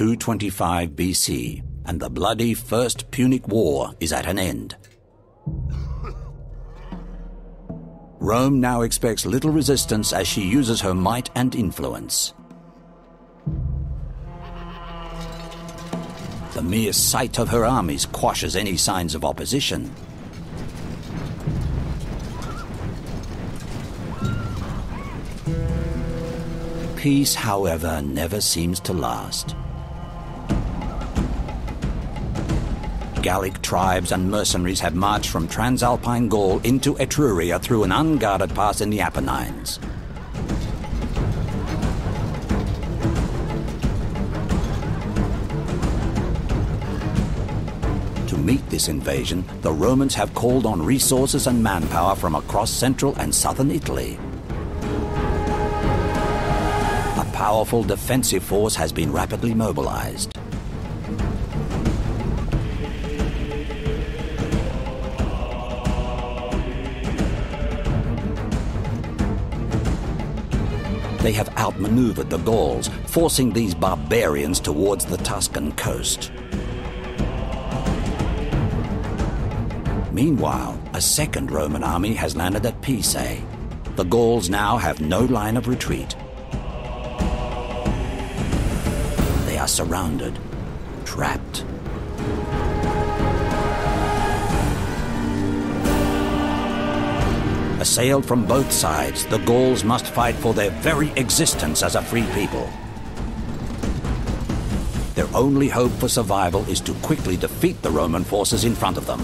225 BC, and the bloody First Punic War is at an end. Rome now expects little resistance as she uses her might and influence. The mere sight of her armies quashes any signs of opposition. Peace, however, never seems to last. Gallic tribes and mercenaries have marched from Transalpine Gaul into Etruria through an unguarded pass in the Apennines. To meet this invasion, the Romans have called on resources and manpower from across central and southern Italy. A powerful defensive force has been rapidly mobilized. They have outmaneuvered the Gauls, forcing these barbarians towards the Tuscan coast. Meanwhile, a second Roman army has landed at Pisae. The Gauls now have no line of retreat. They are surrounded, trapped. Assailed from both sides, the Gauls must fight for their very existence as a free people. Their only hope for survival is to quickly defeat the Roman forces in front of them.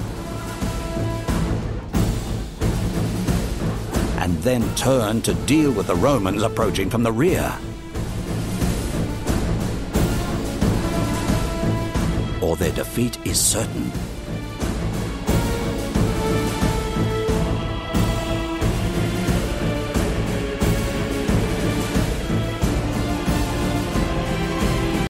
And then turn to deal with the Romans approaching from the rear. Or their defeat is certain.